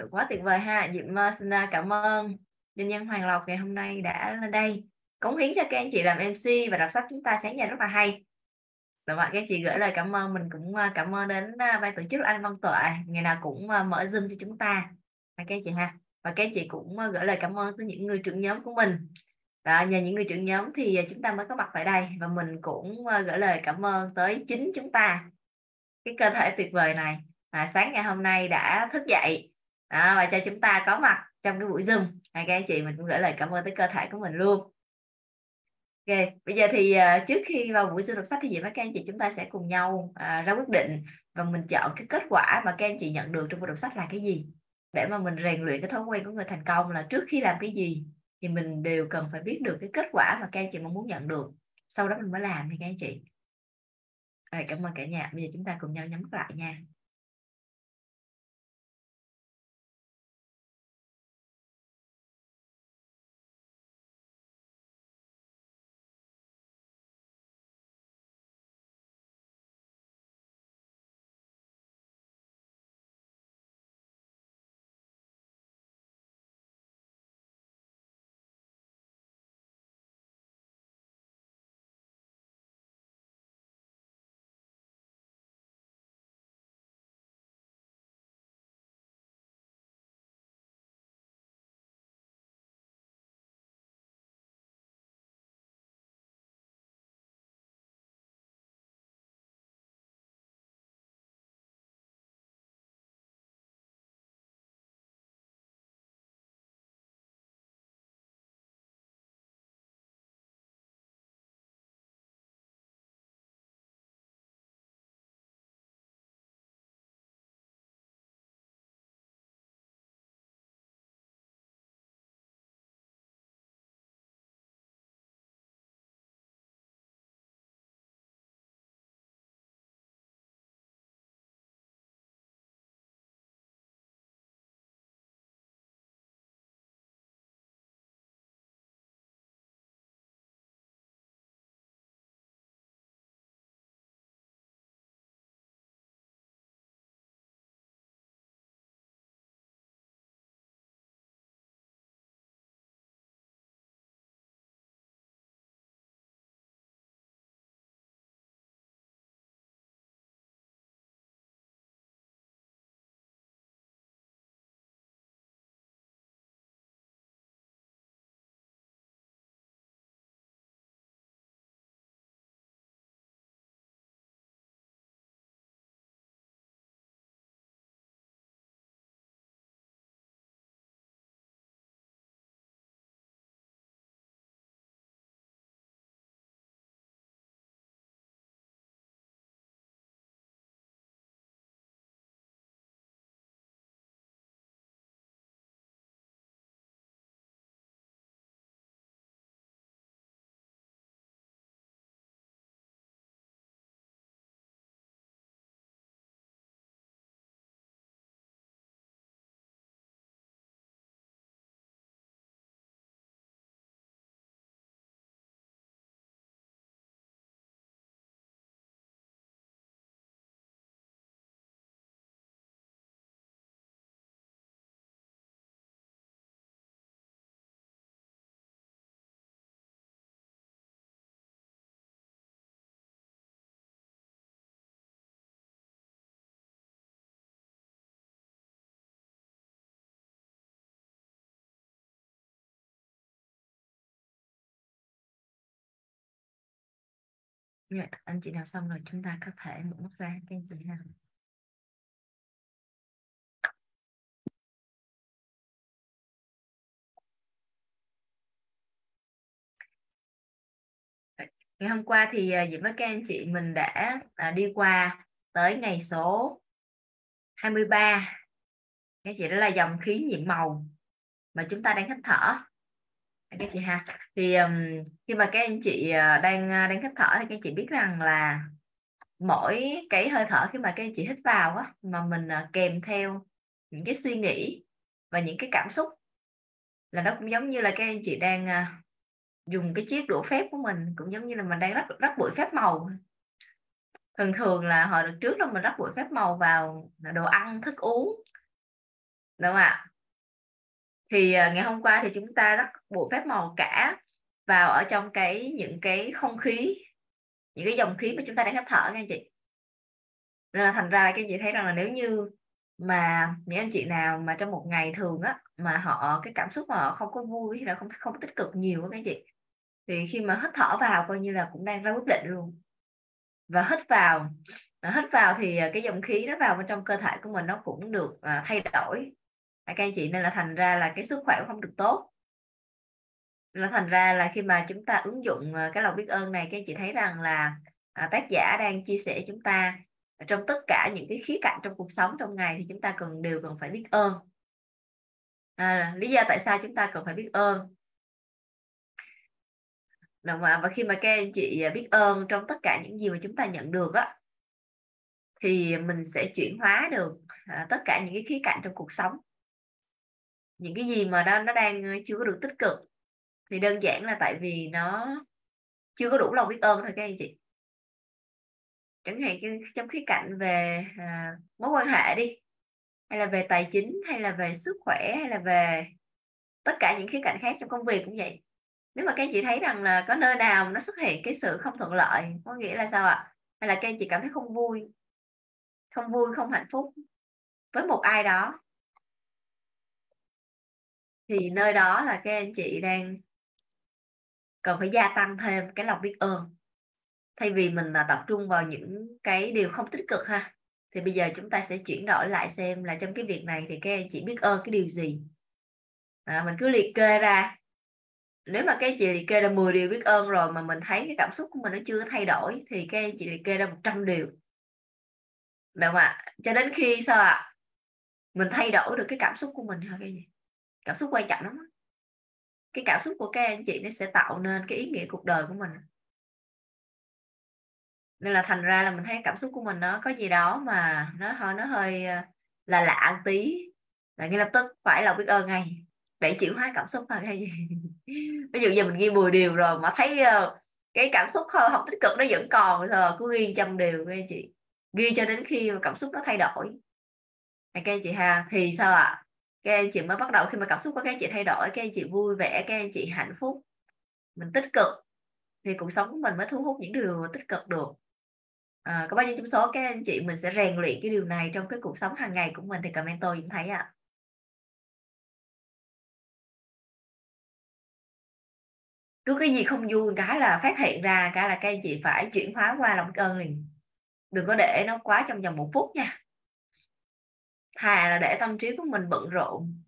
Ừ, quá tuyệt vời ha. Diệm mơ xin cảm ơn. Doanh nhân Hoàng Lộc ngày hôm nay đã lên đây cống hiến cho các anh chị làm MC và đọc sách chúng ta sáng giờ rất là hay. Và mọi các anh chị gửi lời cảm ơn mình cũng à, cảm ơn đến à, ban tổ chức anh Văn Tuệ. Ngày nào cũng à, mở zoom cho chúng ta. Các anh chị ha. Và các anh chị cũng gửi lời cảm ơn tới những người trưởng nhóm của mình. Đó, nhờ những người trưởng nhóm thì chúng ta mới có mặt tại đây. Và mình cũng gửi lời cảm ơn tới chính chúng ta. Cái cơ thể tuyệt vời này à, sáng ngày hôm nay đã thức dậy à, và cho chúng ta có mặt trong cái buổi zoom. Hai các anh chị mình cũng gửi lời cảm ơn tới cơ thể của mình luôn. Ok, bây giờ thì uh, trước khi vào buổi zoom đọc sách thì gì, các anh chị chúng ta sẽ cùng nhau uh, ra quyết định và mình chọn cái kết quả mà các anh chị nhận được trong buổi đọc sách là cái gì? Để mà mình rèn luyện cái thói quen của người thành công là trước khi làm cái gì thì mình đều cần phải biết được cái kết quả mà các anh chị mong muốn nhận được. Sau đó mình mới làm thì các anh chị. Rồi, cảm ơn cả nhà. Bây giờ chúng ta cùng nhau nhắm lại nha. Dạ, anh chị nào xong rồi chúng ta có thể mở mắt ra các anh chị ha. Ngày hôm qua thì à, với các anh chị mình đã à, đi qua tới ngày số 23. Các chị đó là dòng khí nhiệm màu mà chúng ta đang hít thở các chị ha thì um, khi mà các anh chị ờ, đang ờ, đang hít thở thì các anh chị biết rằng là mỗi cái hơi thở khi mà các anh chị hít vào á mà mình ờ, kèm theo những cái suy nghĩ và những cái cảm xúc là nó cũng giống như là các anh chị đang dùng cái chiếc đũa phép của mình cũng giống như là mình đang rắc rắc bụi phép màu. Thường thường là hồi trước đó mình rắc bụi phép màu vào đồ ăn thức uống đúng không ạ? Thì à, ngày hôm qua thì chúng ta rất bộ phép màu cả vào ở trong cái, những cái không khí, những cái dòng khí mà chúng ta đang hít thở nha anh chị. Nên là thành ra các anh chị thấy rằng là nếu như mà những anh chị nào mà trong một ngày thường á, mà họ, cái cảm xúc mà họ không có vui hay là không không tích cực nhiều các anh chị, thì khi mà hít thở vào coi như là cũng đang ra quyết định luôn. Và hít vào hít vào thì à, cái dòng khí nó vào bên trong cơ thể của mình nó cũng được à, thay đổi các anh chị nên là thành ra là cái sức khỏe không được tốt. Là thành ra là khi mà chúng ta ứng dụng ờ, cái lòng biết ơn này các anh chị thấy rằng là à, tác giả đang chia sẻ chúng ta trong tất cả những cái khía cạnh trong cuộc sống trong ngày thì chúng ta cần đều cần phải biết ơn. À, lý do tại sao chúng ta cần phải biết ơn. Đúng không? và khi mà các anh chị à, biết ơn trong tất cả những gì mà chúng ta nhận được á thì mình sẽ chuyển hóa được à, tất cả những cái khía cạnh trong cuộc sống những cái gì mà nó nó đang ờ, chưa có được tích cực thì đơn giản là tại vì nó chưa có đủ lòng biết ơn thôi các anh chị. Chẳng hạn như trong khía cạnh về à, mối quan hệ đi hay là về tài chính hay là về sức khỏe hay là về tất cả những khía cạnh khác trong công việc cũng vậy. Nếu mà các anh chị thấy rằng là có nơi nào nó xuất hiện cái sự không thuận lợi có nghĩa là sao ạ? Hay là các anh chị cảm thấy không vui không vui không hạnh phúc với một ai đó thì nơi đó là các anh chị đang cần phải gia tăng thêm cái lòng biết ơn. Thay vì mình là tập trung vào những cái điều không tích cực ha thì bây giờ chúng ta sẽ chuyển đổi lại xem là trong cái việc này thì các anh chị biết ơn cái điều gì. À, mình cứ liệt kê ra. Nếu mà cái chị liệt kê ra 10 điều biết ơn rồi mà mình thấy cái cảm xúc của mình nó chưa thay đổi thì cái anh chị liệt kê ra 100 điều. Được không ạ? Cho đến khi sao ạ? Mình thay đổi được cái cảm xúc của mình hả cái gì? Cảm xúc quan trọng lắm cái cảm xúc của các anh chị nó sẽ tạo nên cái ý nghĩa cuộc đời của mình. Nên là thành ra là mình thấy cảm xúc của mình nó có gì đó mà nó hơi nó hơi ờ, là lạ một tí. Là ngay lập tức phải là biết ơn ngay. Để chuyển hóa cảm xúc hay gì ví dụ giờ mình ghi 10 điều rồi mà thấy ờ, cái cảm xúc không tích cực nó vẫn còn rồi cứ ghi trăm điều các anh chị. Ghi cho đến khi cảm xúc nó thay đổi. Các anh chị ha, thì sao ạ? à? Các anh chị mới bắt đầu khi mà cảm xúc của các anh chị thay đổi các anh chị vui vẻ các anh chị hạnh phúc mình tích cực thì cuộc sống của mình mới thu hút những điều tích cực được. À, có bao nhiêu trong số các anh chị mình sẽ rèn luyện cái điều này trong cái cuộc sống hàng ngày của mình thì comment tôi cũng thấy ạ. À. cứ cái gì không vui cái là phát hiện ra cái là các anh chị phải chuyển hóa qua lòng ơn liền. Đừng có để nó quá trong vòng một phút nha thà là để tâm trí của mình bận rộn,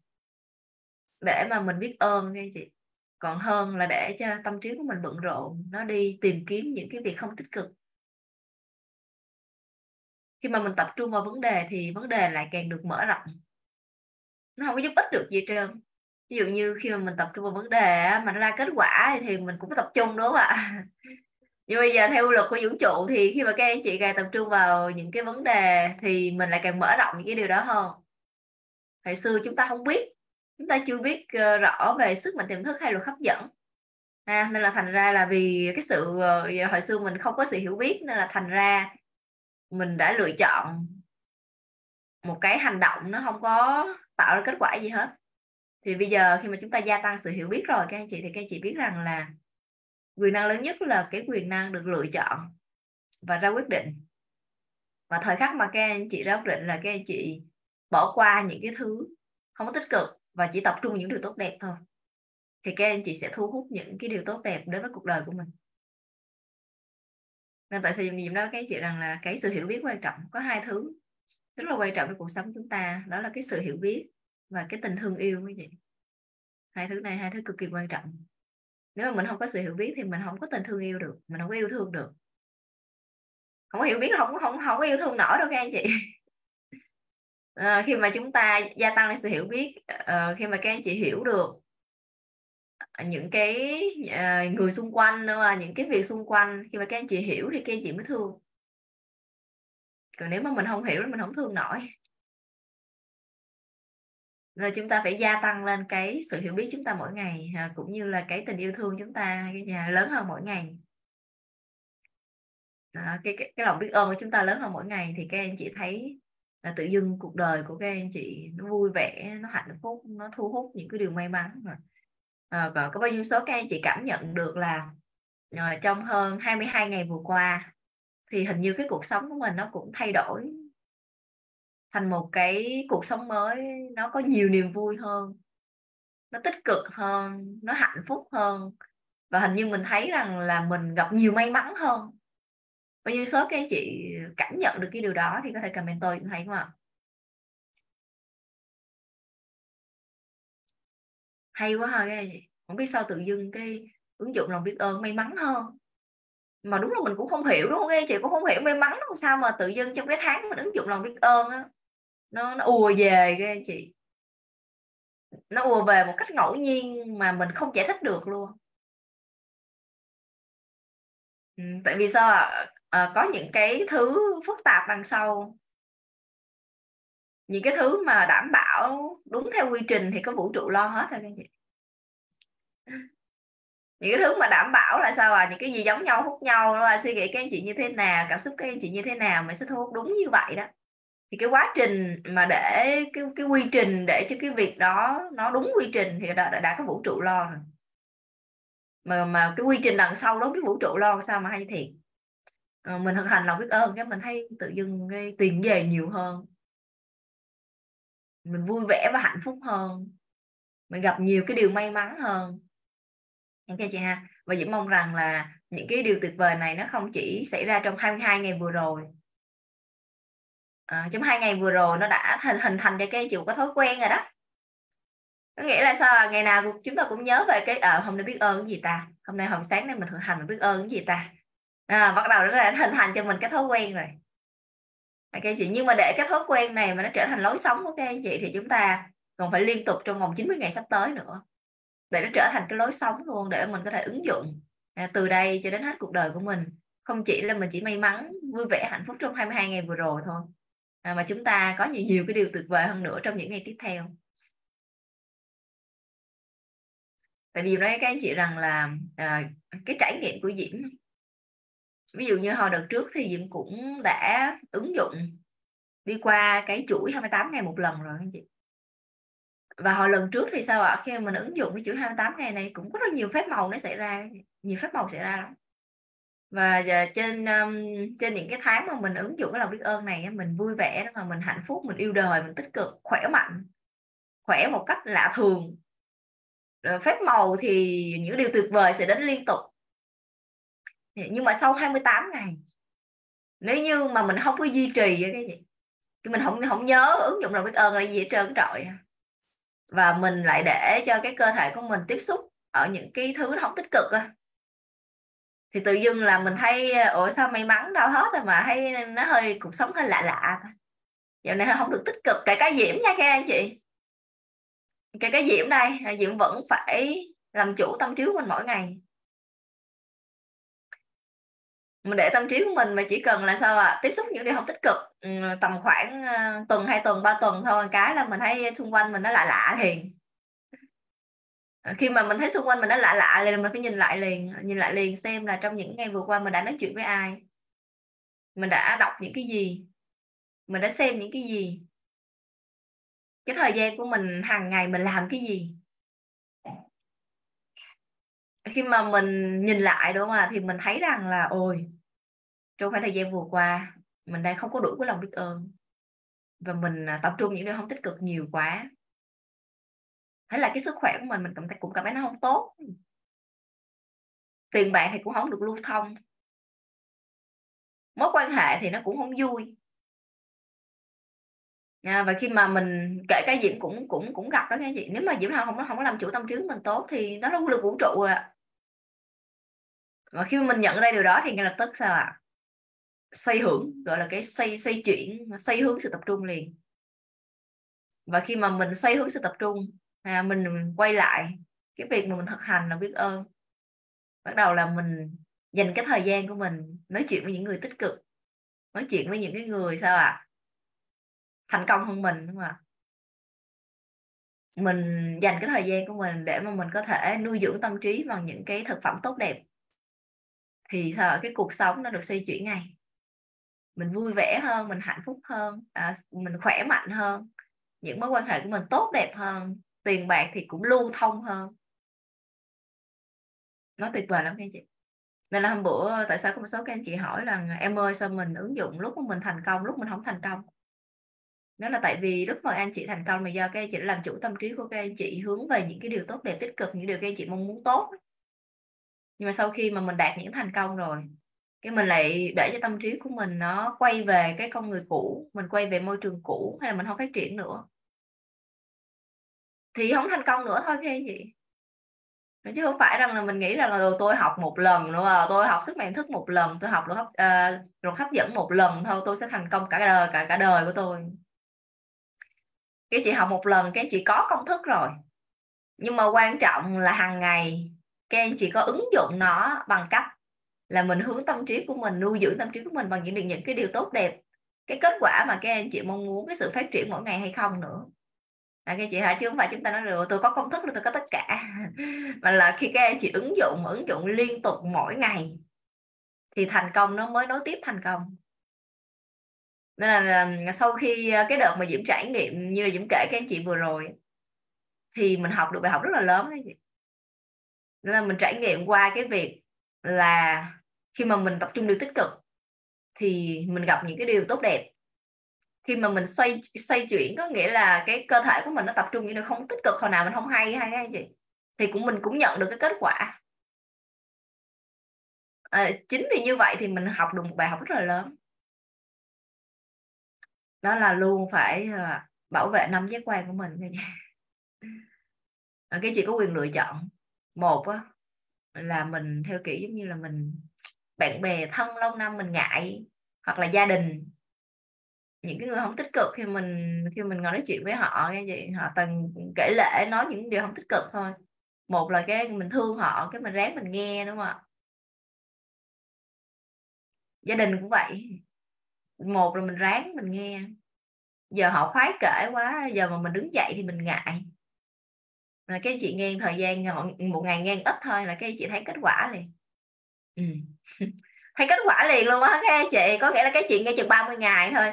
để mà mình biết ơn nghe chị. Còn hơn là để cho tâm trí của mình bận rộn, nó đi tìm kiếm những cái việc không tích cực. Khi mà mình tập trung vào vấn đề thì vấn đề lại càng được mở rộng. Nó không có giúp ích được gì trơn. Ví dụ như khi mà mình tập trung vào vấn đề mà nó ra kết quả thì mình cũng có tập trung, đúng không ạ? Nhưng bây giờ theo luật của vũ trụ thì khi mà các anh chị càng tập trung vào những cái vấn đề thì mình lại càng mở rộng những cái điều đó hơn. Hồi xưa chúng ta không biết chúng ta chưa biết ờ, rõ về sức mạnh tiềm thức hay luật hấp dẫn. À, nên là thành ra là vì cái sự ờ, hồi xưa mình không có sự hiểu biết nên là thành ra mình đã lựa chọn một cái hành động nó không có tạo ra kết quả gì hết. Thì bây giờ khi mà chúng ta gia tăng sự hiểu biết rồi các anh chị thì các anh chị biết rằng là quyền năng lớn nhất là cái quyền năng được lựa chọn và ra quyết định. Và thời khắc mà các anh chị ra quyết định là các anh chị bỏ qua những cái thứ không có tích cực và chỉ tập trung những điều tốt đẹp thôi, thì các anh chị sẽ thu hút những cái điều tốt đẹp đối với cuộc đời của mình. Nên tại sao dùm đó, các anh chị rằng là cái sự hiểu biết quan trọng, có hai thứ rất là quan trọng trong cuộc sống chúng ta, đó là cái sự hiểu biết và cái tình thương yêu quý vị. Hai thứ này, hai thứ cực kỳ quan trọng nếu mà mình không có sự hiểu biết thì mình không có tình thương yêu được mình không có yêu thương được. Không có hiểu biết không không không có yêu thương nổi đâu các anh chị. À, khi mà chúng ta gia tăng sự hiểu biết uh, khi mà các anh chị hiểu được ờ, những cái uh, người xung quanh nữa những cái việc xung quanh khi mà các anh chị hiểu thì các anh chị mới thương. Còn nếu mà mình không hiểu thì mình không thương nổi rồi chúng ta phải gia tăng lên cái sự hiểu biết chúng ta mỗi ngày à, cũng như là cái tình yêu thương chúng ta cái nhà lớn hơn mỗi ngày. À, cái, cái cái lòng biết ơn của chúng ta lớn hơn mỗi ngày thì các anh chị thấy là tự dưng cuộc đời của các anh chị nó vui vẻ nó hạnh phúc nó thu hút những cái điều may mắn rồi. À, và có bao nhiêu số các anh chị cảm nhận được là à, trong hơn 22 ngày vừa qua thì hình như cái cuộc sống của mình nó cũng thay đổi thành một cái cuộc sống mới, nó có nhiều niềm vui hơn, nó tích cực hơn, nó hạnh phúc hơn. Và hình như mình thấy rằng là mình gặp nhiều may mắn hơn. Bao nhiêu số các anh chị cảm nhận được cái điều đó thì có thể comment tôi cũng thấy không ạ? Hay quá ha, các anh chị. Không biết sao tự dưng cái ứng dụng lòng biết ơn may mắn hơn. Mà đúng là mình cũng không hiểu, đúng không các anh chị? Cũng không hiểu may mắn đâu sao mà tự dưng trong cái tháng mình ứng dụng lòng biết ơn á nó nó ùa về các anh chị. Nó ùa về một cách ngẫu nhiên mà mình không giải thích được luôn. Ừ, tại vì sao ạ? À, có những cái thứ phức tạp đằng sau. Những cái thứ mà đảm bảo đúng theo quy trình thì có vũ trụ lo hết rồi các anh chị. Những cái thứ mà đảm bảo là sao à những cái gì giống nhau hút nhau là suy nghĩ các anh chị như thế nào cảm xúc các anh chị như thế nào mình sẽ thu hút đúng như vậy đó thì cái quá trình mà để cái cái quy trình để cho cái việc đó nó đúng quy trình thì đã, đã, đã có vũ trụ lo rồi. Mà mà cái quy trình đằng sau đó cái vũ trụ lo sao mà hay thiệt. À, mình thực hành lòng biết ơn cái mình thấy tự dưng cái tiền về nhiều hơn. Mình vui vẻ và hạnh phúc hơn. Mình gặp nhiều cái điều may mắn hơn. Ok chị ha. Và Diễm mong rằng là những cái điều tuyệt vời này nó không chỉ xảy ra trong 22 ngày vừa rồi à, trong hai ngày vừa rồi nó đã hình hình thành cho cái chịu có thói quen rồi đó. Có nghĩa là sao ngày nào chúng ta cũng nhớ về cái ở à, hôm nay biết ơn cái gì ta? Hôm nay hôm sáng nay mình thực hành mình biết ơn cái gì ta? À, bắt đầu nó đã hình thành cho mình cái thói quen rồi. Ok chị nhưng mà để cái thói quen này mà nó trở thành lối sống của các anh chị thì chúng ta còn phải liên tục trong vòng 90 ngày sắp tới nữa. Để nó trở thành cái lối sống luôn để mình có thể ứng dụng à, từ đây cho đến hết cuộc đời của mình. Không chỉ là mình chỉ may mắn vui vẻ hạnh phúc trong 22 ngày vừa rồi thôi à, mà chúng ta có nhiều nhiều cái điều tuyệt vời hơn nữa trong những ngày tiếp theo. Tại vì nói các anh chị rằng là à, cái trải nghiệm của Diễm ví dụ như hồi đợt trước thì Diễm cũng đã ứng dụng đi qua cái chuỗi 28 ngày một lần rồi anh chị. Và hồi lần trước thì sao ạ? Khi mình ứng dụng cái chuỗi 28 ngày này cũng có rất nhiều phép màu nó xảy ra nhiều phép màu xảy ra lắm và giờ trên um, trên những cái tháng mà mình ứng dụng cái lòng biết ơn này mình vui vẻ mà mình hạnh phúc mình yêu đời mình tích cực khỏe mạnh khỏe một cách lạ thường. Rồi phép màu thì những điều tuyệt vời sẽ đến liên tục. Nhưng mà sau 28 ngày nếu như mà mình không có duy trì cái gì thì mình không không nhớ ứng dụng lòng biết ơn là gì hết trơn trọi à. và mình lại để cho cái cơ thể của mình tiếp xúc ở những cái thứ nó không tích cực thì tự dưng là mình thấy, ủa, sao may mắn đâu hết rồi mà thấy nó hơi, cuộc sống hơi lạ lạ dạo này không được tích cực. Kể cả diễm nha các anh chị. Kể cả diễm đây, diễm vẫn phải làm chủ tâm trí của mình mỗi ngày. Mình để tâm trí của mình mà chỉ cần là sao ạ à? tiếp xúc những điều không tích cực ừ, tầm khoảng ờ, tuần, hai tuần, ba tuần thôi, cái là mình thấy xung quanh mình nó lạ lạ liền. Ờ, khi mà mình thấy xung quanh mình nó lạ lạ liền mình phải nhìn lại liền, nhìn lại liền xem là trong những ngày vừa qua mình đã nói chuyện với ai. Mình đã đọc những cái gì? Mình đã xem những cái gì? Cái thời gian của mình hàng ngày mình làm cái gì? Khi mà mình nhìn lại đúng không ạ? Thì mình thấy rằng là, ôi, trong khoảng thời gian vừa qua mình đang không có đủ cái lòng biết ơn. Và mình à, tập trung những điều không tích cực nhiều quá thế là cái sức khỏe của mình mình cảm thấy cũng cảm thấy nó không tốt. Tiền bạc thì cũng không được lưu thông. Mối quan hệ thì nó cũng không vui. À, và khi mà mình kể cái diễm cũng cũng cũng gặp đó các chị. Nếu mà diễm không nó không có làm chủ tâm trí của mình tốt thì nó không được vũ trụ rồi ạ. Và khi mà mình nhận ra điều đó thì ngay lập tức sao ạ? À? xoay hướng gọi là cái xoay xoay chuyển xoay hướng sự tập trung liền. Và khi mà mình xoay hướng sự tập trung à, mình quay lại cái việc mà mình thực hành là biết ơn. Bắt đầu là mình dành cái thời gian của mình nói chuyện với những người tích cực nói chuyện với những cái người sao ạ? À? thành công hơn mình đúng không ạ? Mình dành cái thời gian của mình để mà mình có thể nuôi dưỡng tâm trí bằng những cái thực phẩm tốt đẹp. Thì sao cái cuộc sống nó được suy chuyển ngay. Mình vui vẻ hơn mình hạnh phúc hơn à, mình khỏe mạnh hơn những mối quan hệ của mình tốt đẹp hơn tiền bạc thì cũng lưu thông hơn. Nó tuyệt vời lắm các anh chị. Nên là hôm bữa, tại sao có một số các anh chị hỏi là, em ơi, sao mình ứng dụng lúc mà mình thành công, lúc mình không thành công? Đó là tại vì lúc mà anh chị thành công mà do các anh chị đã làm chủ tâm trí của các anh chị, hướng về những cái điều tốt đẹp, tích cực, những điều các anh chị mong muốn tốt. Nhưng mà sau khi mà mình đạt những thành công rồi, cái mình lại để cho tâm trí của mình nó quay về cái con người cũ, mình quay về môi trường cũ, hay là mình không phát triển nữa thì không thành công nữa thôi các anh chị chứ không phải rằng là mình nghĩ rằng là tôi học một lần nữa mà tôi học sức mạnh thức một lần tôi học luật hấp uh, luật hấp dẫn một lần thôi tôi sẽ thành công cả đời cả cả đời của tôi. Cái chị học một lần cái chị có công thức rồi. Nhưng mà quan trọng là hàng ngày các anh chị có ứng dụng nó bằng cách là mình hướng tâm trí của mình nuôi dưỡng tâm trí của mình bằng những những cái điều tốt đẹp. Cái kết quả mà các anh chị mong muốn cái sự phát triển mỗi ngày hay không nữa à, các chị hả chứ không phải chúng ta nói rồi tôi có công thức tôi có tất cả. Mà là khi các anh chị ứng dụng ứng dụng liên tục mỗi ngày thì thành công nó mới nối tiếp thành công. Nên là, là sau khi à, cái đợt mà diễm trải nghiệm như là diễm kể các anh chị vừa rồi thì mình học được bài học rất là lớn đấy chị. Nên là mình trải nghiệm qua cái việc là khi mà mình tập trung điều tích cực thì mình gặp những cái điều tốt đẹp khi mà mình xoay xoay chuyển có nghĩa là cái cơ thể của mình nó tập trung như nó không tích cực hồi nào mình không hay hay hay gì thì cũng mình cũng nhận được cái kết quả. À, chính vì như vậy thì mình học được một bài học rất là lớn. Đó là luôn phải à, bảo vệ năm giác quan của mình cái chị có quyền lựa chọn. Một á, là mình theo kiểu giống như là mình bạn bè thân lâu năm mình ngại hoặc là gia đình những cái người không tích cực khi mình khi mình ngồi nói chuyện với họ như vậy họ toàn kể lễ nói những điều không tích cực thôi. Một là cái mình thương họ, cái mình ráng mình nghe, đúng không ạ? Gia đình cũng vậy. Một là mình ráng mình nghe. Giờ họ khoái kể quá, giờ mà mình đứng dậy thì mình ngại. Là cái chị nghe thời gian một ngày nghe ít thôi là cái chị thấy kết quả liền. Ừ. thấy kết quả liền luôn á các chị, có nghĩa là cái chuyện nghe chừng 30 ngày thôi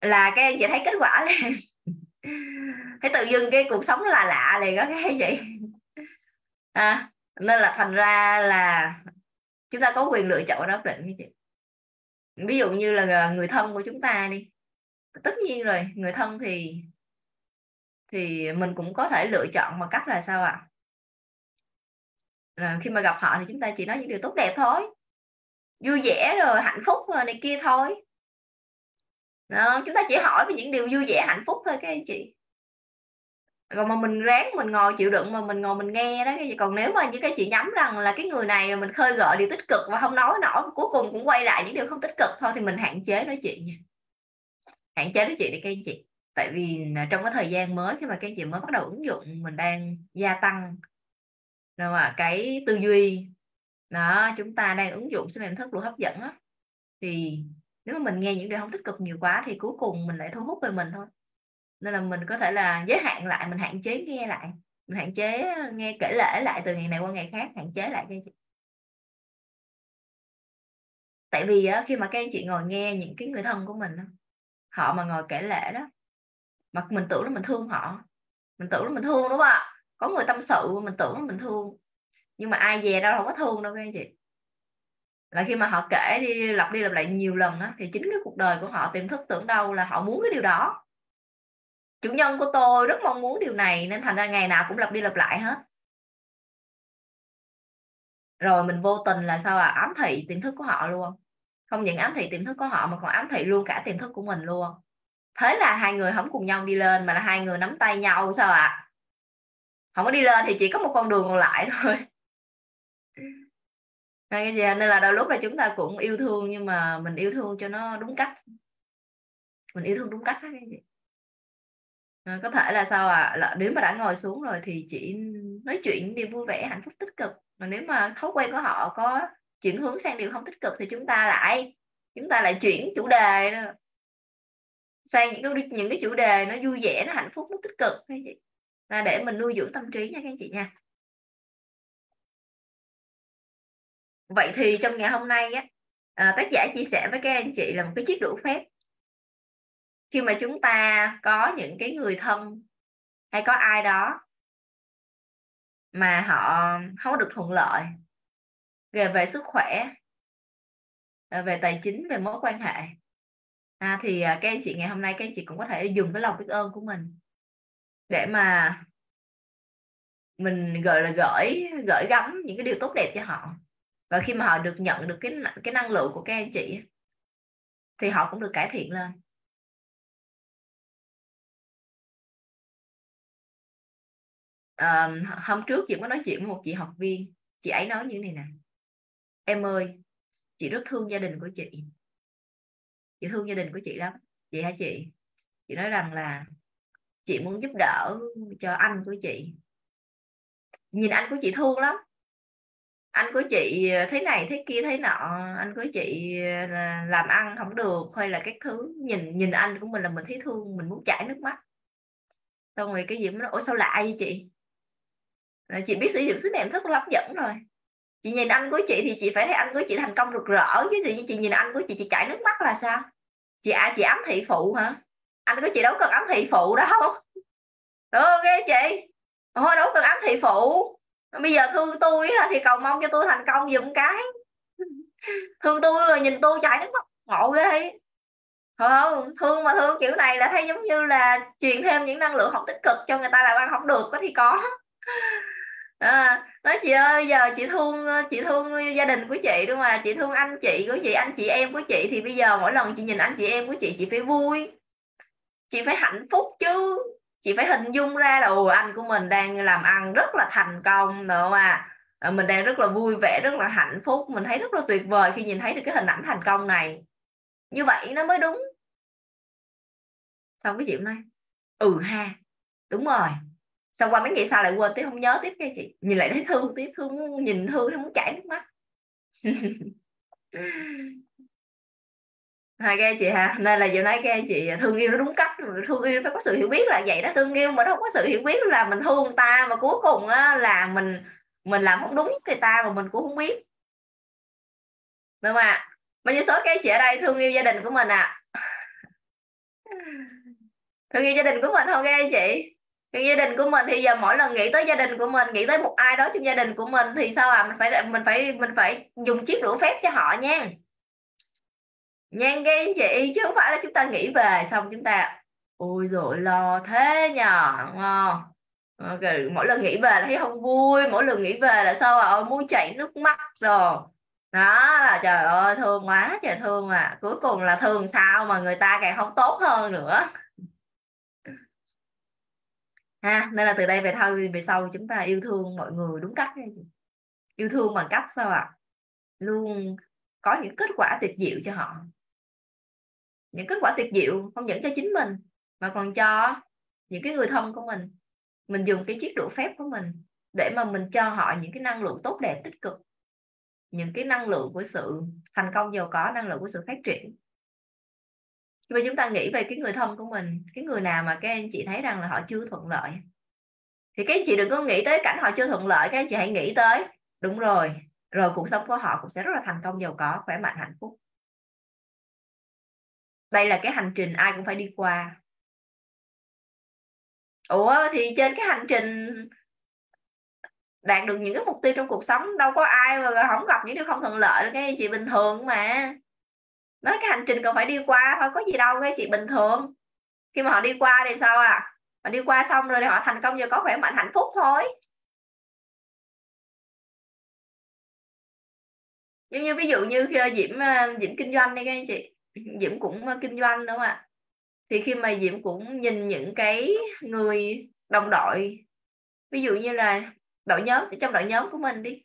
là cái chị thấy kết quả liền thấy tự dưng cái cuộc sống là lạ liền đó cái chị à, nên là thành ra là chúng ta có quyền lựa chọn đó định cái chị. Ví dụ như là ờ, người thân của chúng ta đi. Tất nhiên rồi người thân thì thì mình cũng có thể lựa chọn bằng cách là sao ạ? À? khi mà gặp họ thì chúng ta chỉ nói những điều tốt đẹp thôi. Vui vẻ rồi hạnh phúc rồi này kia thôi đó, chúng ta chỉ hỏi về những điều vui vẻ hạnh phúc thôi các anh chị. Còn mà mình ráng mình ngồi chịu đựng mà mình ngồi mình nghe đó cái gì. Còn nếu mà những cái chị nhắm rằng là cái người này mình khơi gợi điều tích cực và không nói nổi cuối cùng cũng quay lại những điều không tích cực thôi thì mình hạn chế nói chuyện nha. Hạn chế nói chuyện đi các anh chị. Tại vì trong cái thời gian mới khi mà các anh chị mới bắt đầu ứng dụng mình đang gia tăng rồi mà cái tư duy. Đó chúng ta đang ứng dụng cái mạnh thức độ hấp dẫn đó, thì nếu mà mình nghe những điều không tích cực nhiều quá thì cuối cùng mình lại thu hút về mình thôi. Nên là mình có thể là giới hạn lại mình hạn chế nghe lại. Mình hạn chế ờ, nghe kể lễ lại từ ngày này qua ngày khác hạn chế lại cho chị. Tại vì á, khi mà các anh chị ngồi nghe những cái người thân của mình họ mà ngồi kể lễ đó mà mình tưởng là mình thương họ. Mình tưởng là mình thương đúng không ạ? Có người tâm sự mình tưởng là mình thương. Nhưng mà ai về đâu không có thương đâu các anh chị là khi mà họ kể đi lặp đi lặp lại nhiều lần á, thì chính cái cuộc đời của họ tiềm thức tưởng đâu là họ muốn cái điều đó. Chủ nhân của tôi rất mong muốn điều này nên thành ra ngày nào cũng lặp đi lặp lại hết. Rồi mình vô tình là sao à ám thị tiềm thức của họ luôn. Không những ám thị tiềm thức của họ mà còn ám thị luôn cả tiềm thức của mình luôn. Thế là hai người không cùng nhau đi lên mà là hai người nắm tay nhau sao ạ? À? không có đi lên thì chỉ có một con đường còn lại thôi. À? nên là đôi lúc là chúng ta cũng yêu thương nhưng mà mình yêu thương cho nó đúng cách. Mình yêu thương đúng cách đó cái gì. À, có thể là sao à là nếu mà đã ngồi xuống rồi thì chỉ nói chuyện đi vui vẻ hạnh phúc tích cực. Mà nếu mà thói quen của họ có chuyển hướng sang điều không tích cực thì chúng ta lại chúng ta lại chuyển chủ đề đó. Sang những cái những cái chủ đề nó vui vẻ nó hạnh phúc nó tích cực cái gì. Là để mình nuôi dưỡng tâm trí nha các anh chị nha. Vậy thì trong ngày hôm nay á à, tác giả chia sẻ với các anh chị là một cái chiếc đũa phép. Khi mà chúng ta có những cái người thân hay có ai đó mà họ không được thuận lợi về về sức khỏe à, về tài chính về mối quan hệ à, thì à, các anh chị ngày hôm nay các anh chị cũng có thể dùng cái lòng biết ơn của mình để mà mình gọi là gửi gửi gắm những cái điều tốt đẹp cho họ và khi mà họ được nhận được cái cái năng lượng của các anh chị thì họ cũng được cải thiện lên. À, hôm trước chị có nói chuyện với một chị học viên chị ấy nói như thế này nè. Em ơi chị rất thương gia đình của chị. Chị thương gia đình của chị lắm. Vậy hả chị? Chị nói rằng là chị muốn giúp đỡ cho anh của chị. Nhìn anh của chị thương lắm anh của chị ờ, thế này thế kia thế nọ anh của chị ờ, làm ăn không được hay là các thứ. Nhìn nhìn anh của mình là mình thấy thương mình muốn chảy nước mắt. Xong rồi cái gì nó ủa sao lạ vậy chị? Chị biết sử dụng sức mềm rất là hấp dẫn rồi. Chị nhìn anh của chị thì chị phải thấy anh của chị thành công rực rỡ chứ chị, chị nhìn anh của chị chị chảy nước mắt là sao? Chị à chị ám thị phụ hả? Anh của chị đâu cần ám thị phụ đâu. Được không chị. Ồ đâu cần ám thị phụ bây giờ thương tôi thì cầu mong cho tôi thành công dùm cái. Thương tôi rồi nhìn tôi chạy nước mắt ngộ ghê không? Thương mà thương kiểu này là thấy giống như là truyền thêm những năng lượng không tích cực cho người ta làm ăn không được có thì có. À, nói chị ơi giờ chị thương chị thương gia đình của chị đúng không chị thương anh chị của chị anh chị em của chị thì bây giờ mỗi lần chị nhìn anh chị em của chị chị phải vui chị phải hạnh phúc chứ chị phải hình dung ra là, ồ, anh của mình đang làm ăn rất là thành công nữa không à mình đang rất là vui vẻ, rất là hạnh phúc, mình thấy rất là tuyệt vời khi nhìn thấy được cái hình ảnh thành công này. Như vậy nó mới đúng. Xong cái chuyện này. Ừ ha, đúng rồi. Xong qua mấy ngày sau lại quên, tiếp không nhớ, tiếp cái chị. Nhìn lại thấy thương, tiếp thương, nhìn thương thấy muốn chảy nước mắt. hai ghê chị hà nên là giờ nói ghê chị thương yêu nó đúng cách thương yêu phải có sự hiểu biết là vậy đó. Thương yêu mà nó không có sự hiểu biết là mình thương ta mà cuối cùng á, là mình mình làm không đúng người ta mà mình cũng không biết. Đúng không ạ? Bao nhiêu số cái chị ở đây thương yêu gia đình của mình à thương yêu gia đình của mình không ghê chị. Thương gia đình của mình thì giờ mỗi lần nghĩ tới gia đình của mình nghĩ tới một ai đó trong gia đình của mình thì sao à mình phải mình phải mình phải dùng chiếc đũa phép cho họ nha nhanh cái chị, chứ không phải là chúng ta nghĩ về, xong chúng ta, ôi rồi lo thế nhờ ngon okay. Ờ, mỗi lần nghĩ về là thấy không vui, mỗi lần nghĩ về là sao à muốn chảy nước mắt rồi. Đó, là trời ơi, thương quá, trời thương à cuối cùng là thương sao mà người ta càng không tốt hơn nữa. Ha, nên là từ đây về thôi, về sau chúng ta yêu thương mọi người đúng cách yêu thương bằng cách sao ạ? À? luôn có những kết quả tuyệt diệu cho họ những kết quả tuyệt diệu không những cho chính mình, mà còn cho những cái người thân của mình. Mình dùng cái chiếc đũa phép của mình để mà mình cho họ những cái năng lượng tốt đẹp, tích cực. Những cái năng lượng của sự thành công giàu có, năng lượng của sự phát triển. Khi mà chúng ta nghĩ về cái người thân của mình, cái người nào mà các anh chị thấy rằng là họ chưa thuận lợi, thì các anh chị đừng có nghĩ tới cảnh họ chưa thuận lợi, các anh chị hãy nghĩ tới, đúng rồi rồi cuộc sống của họ cũng sẽ rất là thành công, giàu có, khỏe mạnh, hạnh phúc đây là cái hành trình ai cũng phải đi qua. Ủa, thì trên cái hành trình đạt được những cái mục tiêu trong cuộc sống, đâu có ai mà không gặp những điều không thuận lợi cái chị bình thường mà. Nói cái hành trình cần phải đi qua thôi có gì đâu, cái chị bình thường. Khi mà họ đi qua thì sao à họ đi qua xong rồi thì họ thành công giờ có khỏe mạnh, hạnh phúc thôi. Giống như ví dụ như khi ờ, diễm ờ, diễm kinh doanh đi các anh chị diễm cũng ờ, kinh doanh đúng không ạ? Thì khi mà diễm cũng nhìn những cái người đồng đội, ví dụ như là đội nhóm trong đội nhóm của mình đi,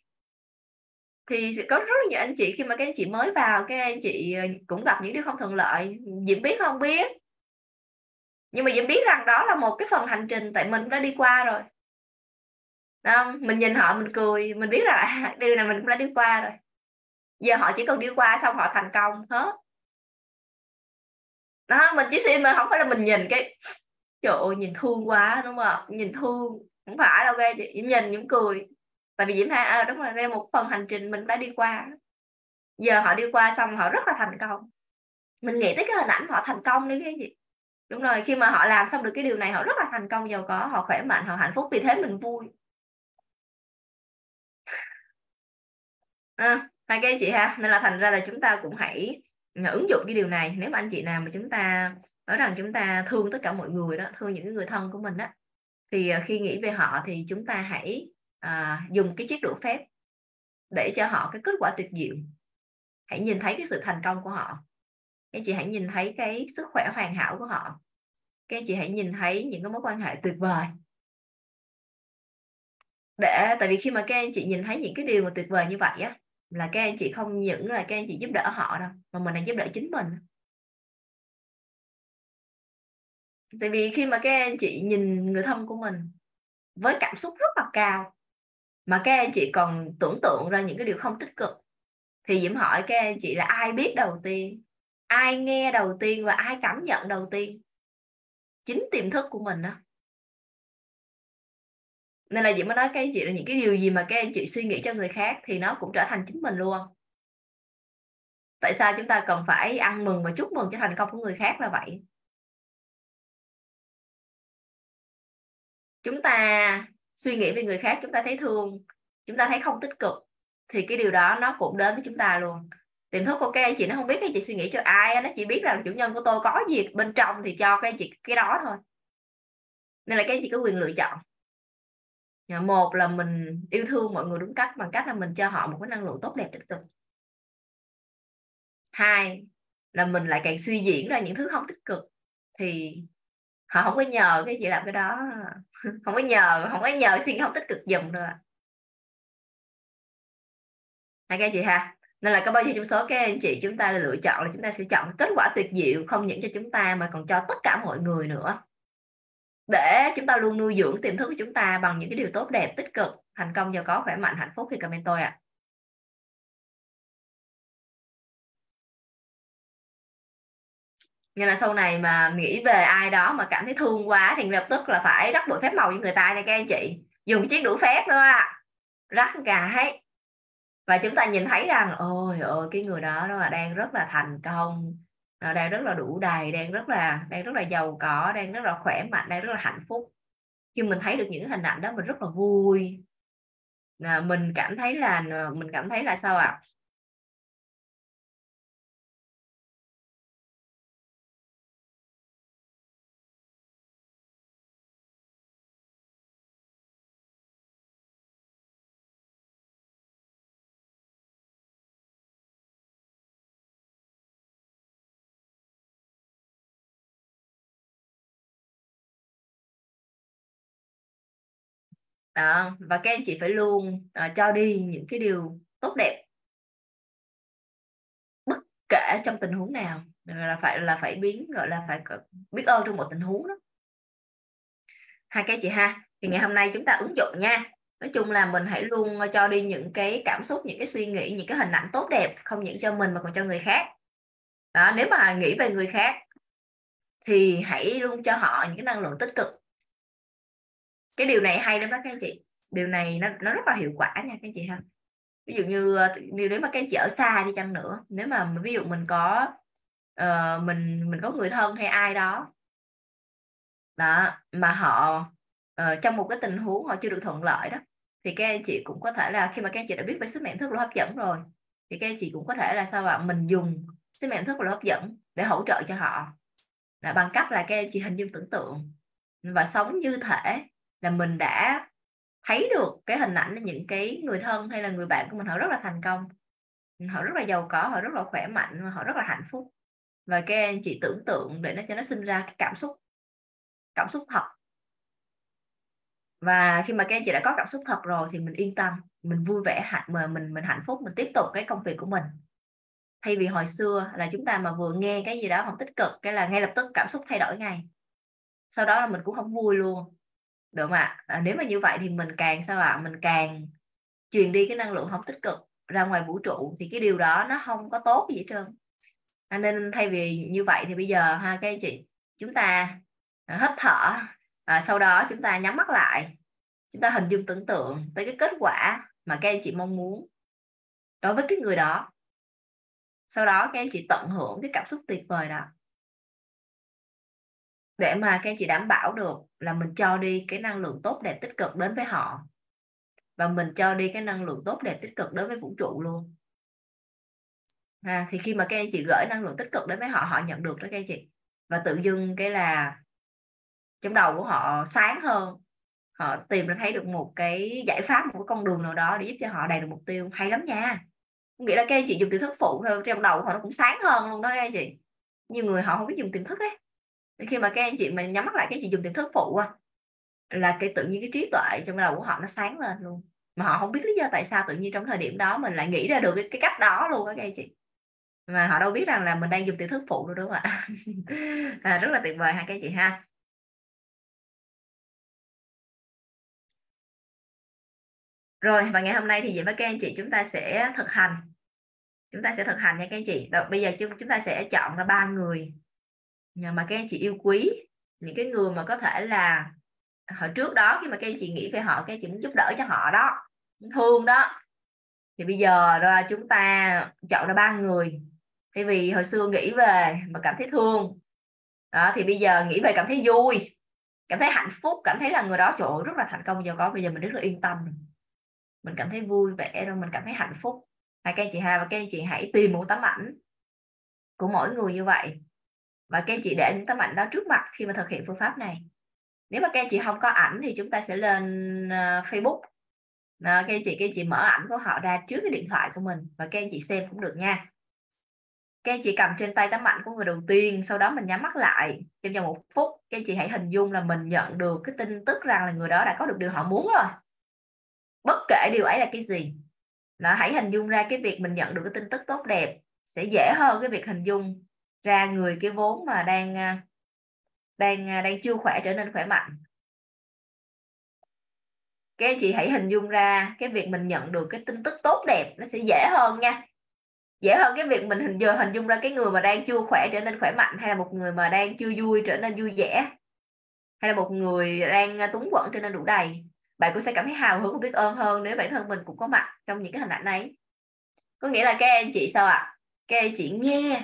thì sẽ có rất là nhiều anh chị, khi mà các anh chị mới vào, các anh chị ờ, cũng gặp những điều không thuận lợi. Diễm biết không? Biết. Nhưng mà diễm biết rằng đó là một cái phần hành trình tại mình đã đi qua rồi. Không? mình nhìn họ, mình cười, mình biết là điều này mình cũng đã đi qua rồi. Giờ họ chỉ cần đi qua xong họ thành công, hết đó mình chỉ xem mà không phải là mình nhìn cái trời ơi nhìn thương quá đúng không nhìn thương không phải đâu ghê chị nhìn những cười. Tại vì diễm hai à, đúng rồi đây một phần hành trình mình đã đi qua. Giờ họ đi qua xong họ rất là thành công. Mình nghĩ tới cái hình ảnh họ thành công đi cái gì đúng rồi khi mà họ làm xong được cái điều này họ rất là thành công giàu có họ khỏe mạnh họ hạnh phúc vì thế mình vui. À, hai cái chị ha nên là thành ra là chúng ta cũng hãy ứng dụng cái điều này nếu mà anh chị nào mà chúng ta nói rằng chúng ta thương tất cả mọi người đó thương những người thân của mình đó thì ờ, khi nghĩ về họ thì chúng ta hãy à, dùng cái chiếc đũa phép để cho họ cái kết quả tuyệt diệu. Hãy nhìn thấy cái sự thành công của họ. Các chị hãy nhìn thấy cái sức khỏe hoàn hảo của họ. Các chị hãy nhìn thấy những cái mối quan hệ tuyệt vời. Để tại vì khi mà các anh chị nhìn thấy những cái điều mà tuyệt vời như vậy á là các anh chị không những là các anh chị giúp đỡ họ đâu, mà mình là giúp đỡ chính mình. Tại vì khi mà các anh chị nhìn người thân của mình với cảm xúc rất là cao, mà các anh chị còn tưởng tượng ra những cái điều không tích cực, thì diễm hỏi các anh chị là ai biết đầu tiên, ai nghe đầu tiên và ai cảm nhận đầu tiên chính tiềm thức của mình đó nên là chị mới nói các anh chị là những cái điều gì mà các anh chị suy nghĩ cho người khác thì nó cũng trở thành chính mình luôn. Tại sao chúng ta cần phải ăn mừng và chúc mừng cho thành công của người khác là vậy? Chúng ta suy nghĩ về người khác, chúng ta thấy thương, chúng ta thấy không tích cực, thì cái điều đó nó cũng đến với chúng ta luôn. Tiềm thức của các anh chị nó không biết cái chị suy nghĩ cho ai nó chỉ biết rằng chủ nhân của tôi có gì bên trong thì cho các anh chị cái đó thôi. Nên là các anh chị có quyền lựa chọn. Dạ, một là mình yêu thương mọi người đúng cách, bằng cách là mình cho họ một cái năng lượng tốt đẹp tích cực. Hai là mình lại càng suy diễn ra những thứ không tích cực thì họ không có nhờ cái chị làm cái đó. Không có nhờ, không có nhờ suy nghĩ không tích cực dùm nữa hai cái chị ha? Nên là có bao nhiêu trong số các anh chị chúng ta lựa chọn là chúng ta sẽ chọn kết quả tuyệt diệu, không những cho chúng ta mà còn cho tất cả mọi người nữa để chúng ta luôn nuôi dưỡng tiềm thức của chúng ta bằng những cái điều tốt đẹp, tích cực, thành công giàu có, khỏe mạnh, hạnh phúc thì comment tôi ạ à. nhưng là sau này mà nghĩ về ai đó mà cảm thấy thương quá thì lập tức là phải rắc bụi phép màu cho người ta nha các anh chị dùng chiếc đũa phép nữa à. rắc cái và chúng ta nhìn thấy rằng, ôi ôi, cái người đó đó là đang rất là thành công Ờ, đang rất là đủ đầy, đang rất là, đang rất là giàu có, đang rất là khỏe mạnh, đang rất là hạnh phúc khi mình thấy được những hình ảnh đó, mình rất là vui ờ, mình cảm thấy là ờ, mình cảm thấy là sao ạ à? Đó và các anh chị phải luôn uh, cho đi những cái điều tốt đẹp bất kể trong tình huống nào. Là phải là phải biến gọi là phải biết ơn trong một tình huống đó. Hai cái chị ha thì ngày hôm nay chúng ta ứng dụng nha. Nói chung là mình hãy luôn ờ, cho đi những cái cảm xúc những cái suy nghĩ những cái hình ảnh tốt đẹp không những cho mình mà còn cho người khác. Đó nếu mà nghĩ về người khác thì hãy luôn cho họ những cái năng lượng tích cực cái điều này hay lắm đó các anh chị. Điều này nó nó rất là hiệu quả nha các anh chị ha. Ví dụ như ờ, nếu mà các anh chị ở xa đi chăng nữa nếu mà ví dụ mình có uh, mình mình có người thân hay ai đó đó mà họ uh, trong một cái tình huống họ chưa được thuận lợi đó thì các anh chị cũng có thể là khi mà các anh chị đã biết về sức mạnh thức lực hấp dẫn rồi thì các anh chị cũng có thể là sao ạ mình dùng sức mạnh thức lực hấp dẫn để hỗ trợ cho họ. Là bằng cách là các anh chị hình dung tưởng tượng và sống như thể là mình đã thấy được cái hình ảnh những cái người thân hay là người bạn của mình, họ rất là thành công. Họ rất là giàu có, họ rất là khỏe mạnh, họ rất là hạnh phúc. Và các anh chị tưởng tượng để nó cho nó sinh ra cái cảm xúc cảm xúc thật. Và khi mà các anh chị đã có cảm xúc thật rồi thì mình yên tâm, mình vui vẻ hạnh mà mình mình hạnh phúc, mình tiếp tục cái công việc của mình. Thay vì hồi xưa là chúng ta mà vừa nghe cái gì đó không tích cực, cái là ngay lập tức cảm xúc thay đổi ngay. Sau đó là mình cũng không vui luôn được không ạ. À, nếu mà như vậy thì mình càng sao ạ? À? mình càng truyền đi cái năng lượng không tích cực ra ngoài vũ trụ thì cái điều đó nó không có tốt gì hết trơn. À, nên thay vì như vậy thì bây giờ ha các anh chị chúng ta à, hít thở. À, sau đó chúng ta nhắm mắt lại. Chúng ta hình dung tưởng tượng tới cái kết quả mà các anh chị mong muốn đối với cái người đó. Sau đó các anh chị tận hưởng cái cảm xúc tuyệt vời đó để mà các anh chị đảm bảo được là mình cho đi cái năng lượng tốt đẹp tích cực đến với họ. Và mình cho đi cái năng lượng tốt đẹp tích cực đến với vũ trụ luôn. À, thì khi mà các anh chị gửi năng lượng tích cực đến với họ họ nhận được đó các anh chị. Và tự dưng cái là trong đầu của họ sáng hơn. Họ tìm ra thấy được một cái giải pháp một cái con đường nào đó để giúp cho họ đạt được mục tiêu. Hay lắm nha. Nghĩa là các anh chị dùng tiềm thức phụ thôi trong đầu của họ nó cũng sáng hơn luôn đó các anh chị. Nhiều người họ không biết dùng tiềm thức ấy khi mà các anh chị mà nhắm mắt lại các anh chị dùng tiềm thức phụ là cái tự nhiên cái trí tuệ trong đầu của họ nó sáng lên luôn. Mà họ không biết lý do tại sao tự nhiên trong thời điểm đó mình lại nghĩ ra được cái, cái cách đó luôn các anh chị. Mà họ đâu biết rằng là mình đang dùng tiềm thức phụ đâu đúng không ạ? À, rất là tuyệt vời ha các anh chị ha. Rồi và ngày hôm nay thì vậy với các anh chị chúng ta sẽ thực hành. Chúng ta sẽ thực hành nha các anh chị. Đó, bây giờ chúng chúng ta sẽ chọn ra ba người mà các anh chị yêu quý những cái người mà có thể là hồi trước đó khi mà các anh chị nghĩ về họ các anh chị muốn giúp đỡ cho họ đó thương đó thì bây giờ ra chúng ta chọn ra ba người. Thay vì hồi xưa nghĩ về mà cảm thấy thương. Đó, thì bây giờ nghĩ về cảm thấy vui cảm thấy hạnh phúc cảm thấy là người đó chỗ rất là thành công. Giàu có bây giờ mình rất là yên tâm. Mình cảm thấy vui vẻ rồi mình cảm thấy hạnh phúc. Hai các anh chị hai và các anh chị hãy tìm một tấm ảnh của mỗi người như vậy và các anh chị để những tấm ảnh đó trước mặt khi mà thực hiện phương pháp này. Nếu mà các anh chị không có ảnh thì chúng ta sẽ lên uh, Facebook. À, các anh chị các anh chị mở ảnh của họ ra trước cái điện thoại của mình và các anh chị xem cũng được nha. Các anh chị cầm trên tay tấm ảnh của người đầu tiên sau đó mình nhắm mắt lại. Trong vòng một phút các anh chị hãy hình dung là mình nhận được cái tin tức rằng là người đó đã có được điều họ muốn rồi. Bất kể điều ấy là cái gì là hãy hình dung ra cái việc mình nhận được cái tin tức tốt đẹp sẽ dễ hơn cái việc hình dung ra người cái vốn mà đang à, đang à, đang chưa khỏe trở nên khỏe mạnh. Các anh chị hãy hình dung ra cái việc mình nhận được cái tin tức tốt đẹp nó sẽ dễ hơn nha. Dễ hơn cái việc mình hình giờ hình dung ra cái người mà đang chưa khỏe trở nên khỏe mạnh hay là một người mà đang chưa vui trở nên vui vẻ. Hay là một người đang à, túng quẫn trở nên đủ đầy. Bạn cũng sẽ cảm thấy hào hứng và biết ơn hơn nếu bản thân mình cũng có mặt trong những cái hình ảnh ấy. Có nghĩa là các anh chị sao ạ? À? các anh chị nghe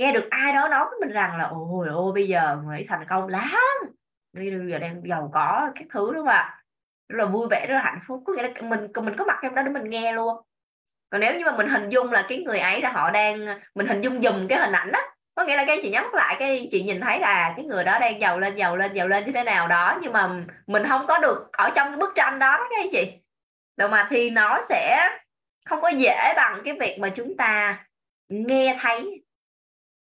nghe được ai đó nói với mình rằng là, ôi ôi, bây giờ người ấy thành công lắm. Bây giờ đang giàu có các thứ đúng không ạ? Rất là vui vẻ, rất là hạnh phúc. Có nghĩa là mình mình có mặt trong đó để mình nghe luôn. Còn nếu như mà mình hình dung là cái người ấy là họ đang, mình hình dung dùm cái hình ảnh đó có nghĩa là cái chị nhắm lại, cái chị nhìn thấy là cái người đó đang giàu lên giàu lên giàu lên như thế nào đó, nhưng mà mình không có được ở trong cái bức tranh đó đó các chị. Đâu mà thì nó sẽ không có dễ bằng cái việc mà chúng ta nghe thấy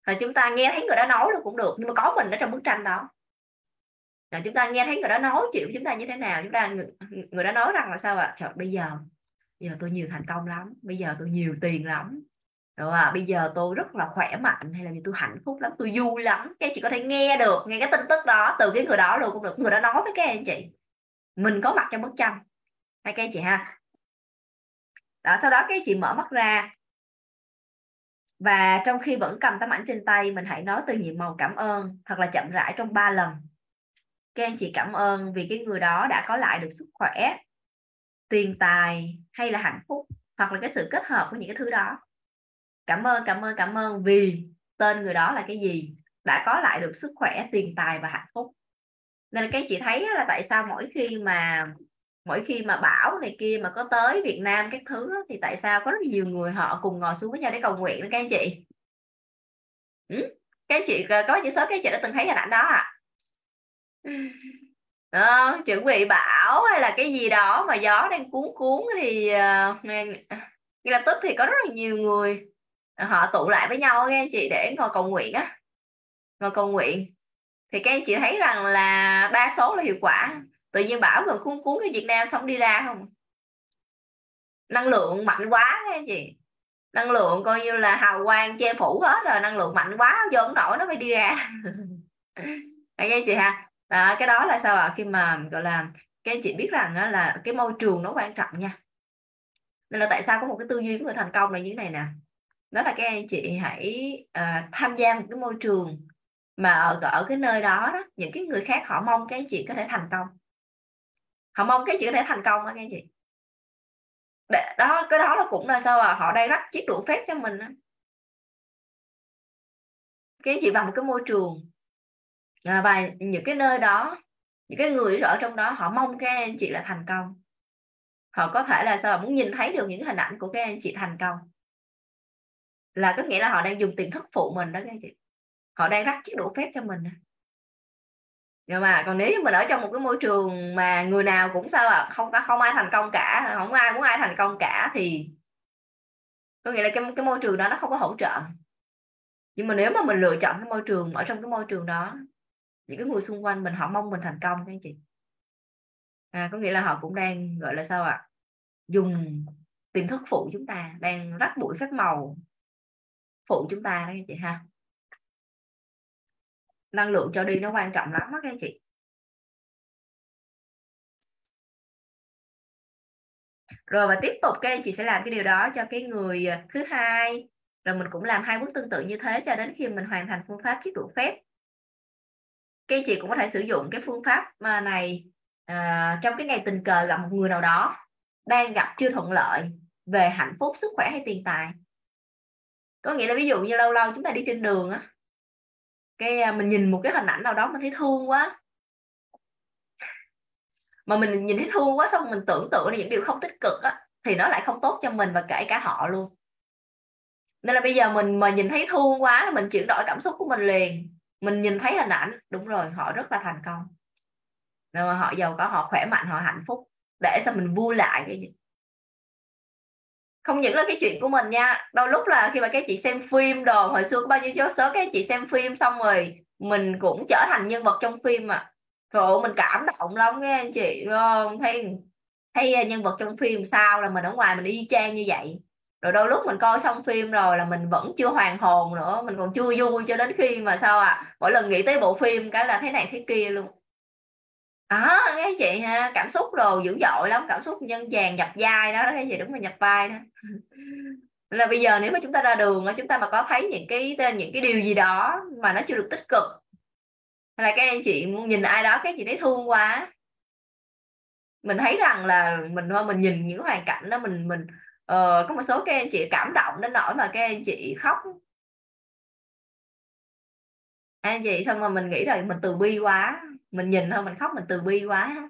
rồi chúng ta nghe thấy người đó nói luôn cũng được nhưng mà có mình ở trong bức tranh đó. Rồi chúng ta nghe thấy người đó nói chuyện chúng ta như thế nào chúng ta người, người đó nói rằng là sao ạ? Trời bây giờ giờ tôi nhiều thành công lắm bây giờ tôi nhiều tiền lắm rồi à, bây giờ tôi rất là khỏe mạnh hay là tôi hạnh phúc lắm tôi vui lắm cái chị có thể nghe được nghe cái tin tức đó từ cái người đó luôn cũng được. Người đó nói với các anh chị mình có mặt trong bức tranh. Hai các anh chị ha. Đó sau đó cái chị mở mắt ra và trong khi vẫn cầm tấm ảnh trên tay, mình hãy nói từ nhiệm màu cảm ơn, thật là chậm rãi trong 3 lần. Các anh chị cảm ơn vì cái người đó đã có lại được sức khỏe, tiền tài hay là hạnh phúc, hoặc là cái sự kết hợp của những cái thứ đó. Cảm ơn cảm ơn cảm ơn vì tên người đó là cái gì, đã có lại được sức khỏe, tiền tài và hạnh phúc. Nên là cái chị thấy là tại sao mỗi khi mà mỗi khi mà bão này kia mà có tới Việt Nam các thứ đó, thì tại sao có rất nhiều người họ cùng ngồi xuống với nhau để cầu nguyện đó các anh chị? Ừ? các anh chị ờ, có những số các anh chị đã từng thấy hình ảnh đó à? À, chuẩn bị bão hay là cái gì đó mà gió đang cuốn cuốn thì uh, ngay lập tức thì có rất là nhiều người ờ, họ tụ lại với nhau các anh chị để ngồi cầu nguyện á ngồi cầu nguyện. Thì các anh chị thấy rằng là đa số là hiệu quả tự nhiên bảo rồi cuốn cuốn cái Việt Nam xong đi ra không? Năng lượng mạnh quá đấy chị. Năng lượng coi như là hào quang che phủ hết rồi năng lượng mạnh quá vô không nổi nó mới đi ra. Nghe chị ha? À, cái đó là sao ạ? À? khi mà gọi là các anh chị biết rằng á, là cái môi trường nó quan trọng nha. Nên là tại sao có một cái tư duy của người thành công là như thế này nè? Đó là các anh chị hãy uh, tham gia một cái môi trường mà ở ở cái nơi đó đó những cái người khác họ mong các anh chị có thể thành công họ mong các anh chị có thể thành công đó các chị. Để, đó cái đó là cũng là sao à họ đây rắc chiếc đủ phép cho mình đó. các anh chị vào một cái môi trường à, và những cái nơi đó những cái người ở trong đó họ mong các anh chị là thành công. Họ có thể là sao à, muốn nhìn thấy được những hình ảnh của các anh chị thành công. Là có nghĩa là họ đang dùng tiền thức phụ mình đó các anh chị. Họ đang rắc chiếc đũa phép cho mình Dạ nhưng mà còn nếu như mình ở trong một cái môi trường mà người nào cũng sao à không không ai thành công cả không ai muốn ai thành công cả thì có nghĩa là cái cái môi trường đó nó không có hỗ trợ nhưng mà nếu mà mình lựa chọn cái môi trường ở trong cái môi trường đó những cái người xung quanh mình họ mong mình thành công các anh chị à, có nghĩa là họ cũng đang gọi là sao ạ à? dùng tiềm thức phụ chúng ta đang rắc bụi phép màu phụ chúng ta đó anh chị ha năng lượng cho đi nó quan trọng lắm đó các anh chị. Rồi và tiếp tục các anh chị sẽ làm cái điều đó cho cái người à, thứ hai. Rồi mình cũng làm hai bước tương tự như thế cho đến khi mình hoàn thành phương pháp chiếc đũa phép. Các anh chị cũng có thể sử dụng cái phương pháp à, này à, trong cái ngày tình cờ gặp một người nào đó đang gặp chưa thuận lợi về hạnh phúc sức khỏe hay tiền tài. Có nghĩa là ví dụ như lâu lâu chúng ta đi trên đường á cái à, mình nhìn một cái hình ảnh nào đó mình thấy thương quá. Mà mình nhìn thấy thương quá xong mình tưởng tượng là những điều không tích cực á, thì nó lại không tốt cho mình và kể cả họ luôn. Nên là bây giờ mình mà nhìn thấy thương quá là mình chuyển đổi cảm xúc của mình liền. Mình nhìn thấy hình ảnh, đúng rồi, họ rất là thành công. Nên mà họ giàu có, họ khỏe mạnh, họ hạnh phúc. Để sao mình vui lại cái gì? Không những là cái chuyện của mình nha, đôi lúc là khi mà các chị xem phim đồ, hồi xưa có bao nhiêu số các chị xem phim xong rồi mình cũng trở thành nhân vật trong phim mà rồi mình cảm động lắm nghe anh chị không? Thấy thấy nhân vật trong phim sao là mình ở ngoài mình y chang như vậy. Rồi đôi lúc mình coi xong phim rồi là mình vẫn chưa hoàn hồn nữa, mình còn chưa vui cho đến khi mà sao à mỗi lần nghĩ tới bộ phim cái là thế này thế kia luôn. À, nghe chị ha cảm xúc đồ dữ dội lắm cảm xúc nhân vàng nhập vai đó đó cái gì đúng là nhập vai đó. Là bây giờ nếu mà chúng ta ra đường chúng ta mà có thấy những cái những cái điều gì đó mà nó chưa được tích cực hay là các anh chị nhìn ai đó các chị thấy thương quá mình thấy rằng là mình mình nhìn những hoàn cảnh đó mình mình uh, có một số các anh chị cảm động đến nỗi mà các anh chị khóc. Anh chị xong rồi mình nghĩ rằng mình từ bi quá mình nhìn thôi mình khóc mình từ bi quá.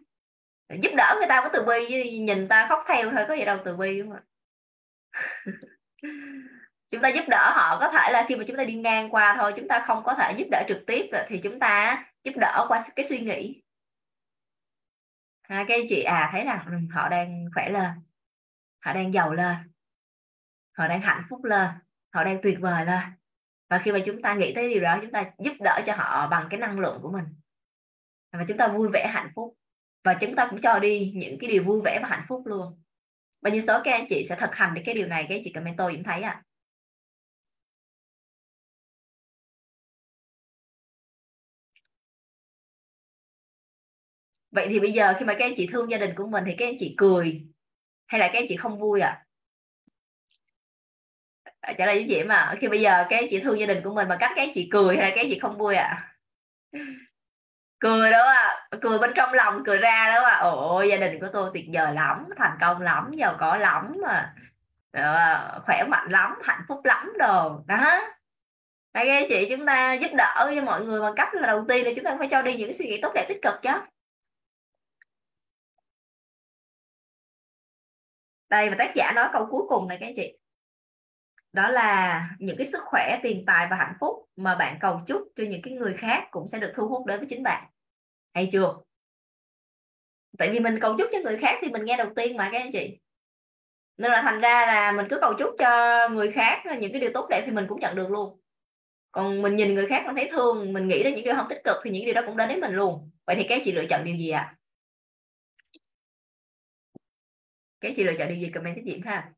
Giúp đỡ người ta có từ bi chứ nhìn ta khóc theo thôi có gì đâu từ bi đúng không chúng ta giúp đỡ họ có thể là khi mà chúng ta đi ngang qua thôi chúng ta không có thể giúp đỡ trực tiếp thì chúng ta giúp đỡ qua cái suy nghĩ. À, cái chị à thấy rằng ừ, họ đang khỏe lên họ đang giàu lên họ đang hạnh phúc lên họ đang tuyệt vời lên. Và khi mà chúng ta nghĩ tới điều đó chúng ta giúp đỡ cho họ bằng cái năng lượng của mình và chúng ta vui vẻ hạnh phúc. Và chúng ta cũng cho đi những cái điều vui vẻ và hạnh phúc luôn. Bao nhiêu số các anh chị sẽ thực hành được cái điều này cái chị comment tôi cũng thấy à vậy thì bây giờ khi mà các anh chị thương gia đình của mình thì các anh chị cười hay là các anh chị không vui à, à trả lời với chị mà khi bây giờ các anh chị thương gia đình của mình mà cách cái chị cười hay là cái chị không vui à cười đó à cười bên trong lòng cười ra đó à ôi gia đình của tôi tuyệt vời lắm thành công lắm giàu có lắm mà. Đó, khỏe mạnh lắm hạnh phúc lắm đồ. Đó. Tại cái chị chúng ta giúp đỡ cho mọi người bằng cách là đầu tiên là chúng ta phải cho đi những suy nghĩ tốt đẹp tích cực chứ đây và tác giả nói câu cuối cùng này các anh chị. Đó là những cái sức khỏe tiền tài và hạnh phúc mà bạn cầu chúc cho những cái người khác cũng sẽ được thu hút đến với chính bạn hay chưa? Tại vì mình cầu chúc cho người khác thì mình nghe đầu tiên mà, các anh chị. Nên là thành ra là mình cứ cầu chúc cho người khác, những cái điều tốt đẹp thì mình cũng nhận được luôn. Còn mình nhìn người khác mình thấy thương, mình nghĩ ra những điều không tích cực thì những điều đó cũng đến đến mình luôn. Vậy thì các chị lựa chọn điều gì ạ? À? các chị lựa chọn điều gì comment trách nhiệm ha?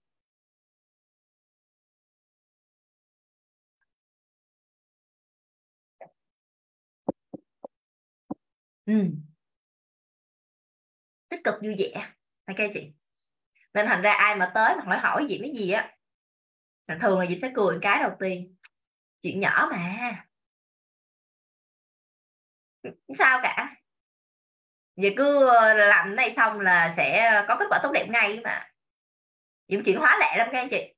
Ừ. tích cực vui vẻ. Phải chị. Nên thành ra ai mà tới mà hỏi hỏi gì mấy gì á thường là diệp sẽ cười cái đầu tiên. Chuyện nhỏ mà. Sao cả. Giờ cứ ờ, làm này xong là sẽ có kết quả tốt đẹp ngay mà. Những chuyện hóa lệ lắm các anh chị.